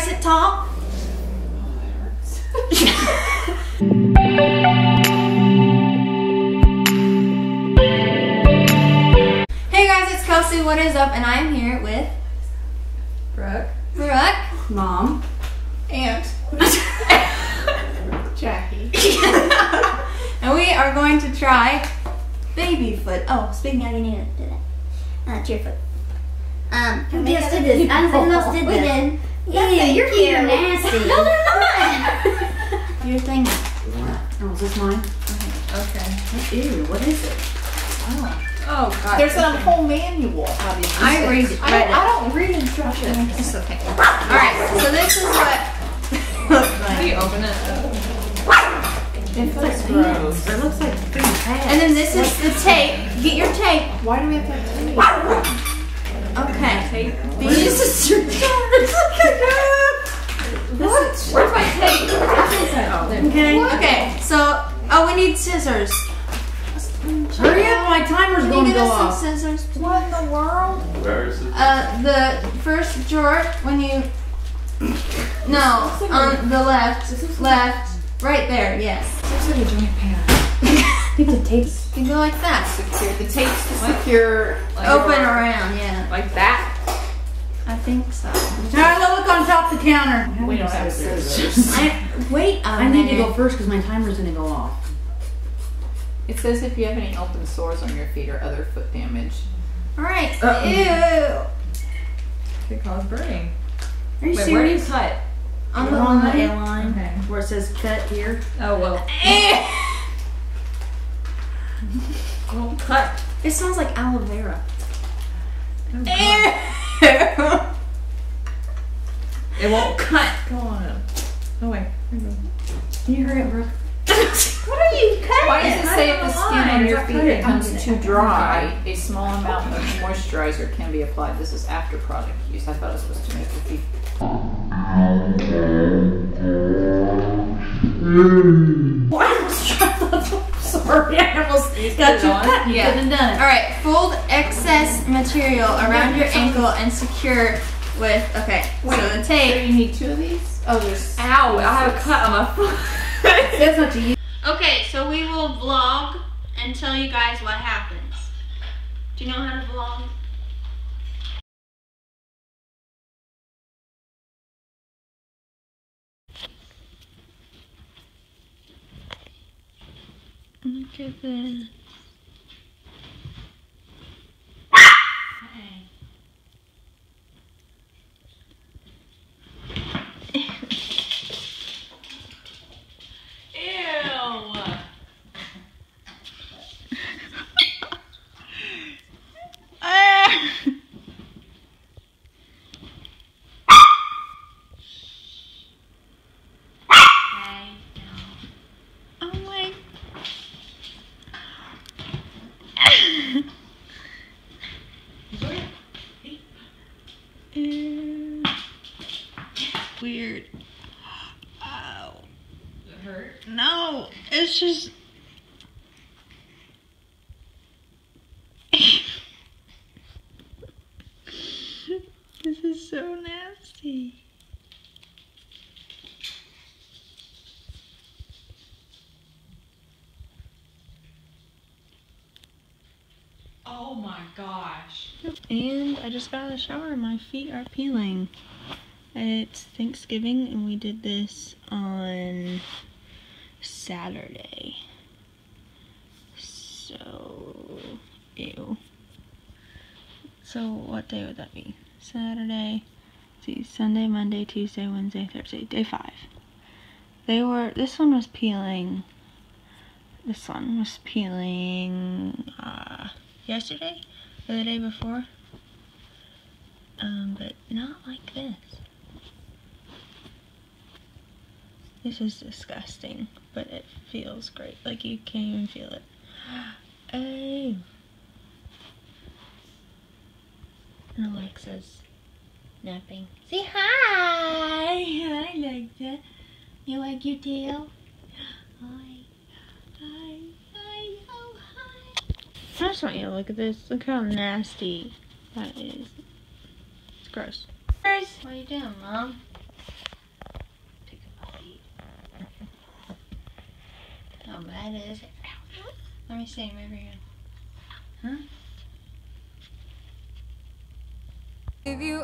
sit tall? hey guys, it's Kelsey. What is up? And I am here with Brooke. Brooke. Mom. And Jackie. and we are going to try baby foot. Oh, speaking of, you need to do that. Uh, that's your foot. Um, did this? I don't think else did We this. did. Yeah, you're cute. cute. nasty. No, they're not. your thing. Oh, is this mine? Okay. Ew, what is it? Oh Oh God. There's a whole manual. How to use I read- I, read it. I don't read instructions. It's okay. All right, so this is what looks like. you open it? It feels gross. It looks like freaking. And then this is the tape. Get your tape. Why do we have to have tape? Okay. This is your What? Where's my tape? Oh, there. Okay. Okay. So, oh, we need scissors. Hurry up, my timer's Can going you to give go us some off. scissors? please? What in the world? Where is it? Uh, the first drawer when you. No, on the left, left, right there. Yes. Looks like a joint pan. You have to tape. You go like that. Secure. The tape's to secure. Like, Open around. Yeah. Like that? I think so. Now look on top of the counter. We don't have scissors. I wait a I need to go first because my timer's gonna go off. It says if you have any open sores on your feet or other foot damage. All right. Uh-oh. Ew. Could cause burning. Are you Wait, where do you cut? On the on the line. A line Okay. where it says cut here. Oh, well. Well, cut. It smells like aloe vera. Oh, Ew. It won't cut. Go on. Oh, wait. You go. Can you hurry up, Brooke? What are you cutting? Why does it say if the the skin on your feet becomes too dry, a small amount of moisturizer can be applied. This is after product use. I thought it was supposed to make your feet. Sorry, I almost put got you on? cut. You Yeah. couldn't have done it. All right, fold excess material around your ankle and secure with. Okay, so the So you need two of these? Oh, there's. Ow, I have a cut on my foot. That's not to you. Okay, so we will vlog and tell you guys what happens. Do you know how to vlog? Look at this. Ew. Oh my. Ew. Weird. Ow. Does it hurt? No, it's just. this is so nasty. Oh my gosh. And I just got out of the shower and my feet are peeling. It's Thanksgiving and we did this on Saturday. So, ew. So, what day would that be? Saturday, see, Sunday, Monday, Tuesday, Wednesday, Thursday, day five. They were, this one was peeling, this one was peeling, uh, yesterday? or the day before. Um, but not like this. This is disgusting, but it feels great. Like you can't even feel it. Oh. And Alexa's napping. Say hi! Hi, Alexa. You like your tail? Hi. Hi. Hi. Oh, hi. I just want you to look at this. Look how nasty that is. It's gross. What are you doing, Mom? that is. Let me see, maybe here. Huh? If you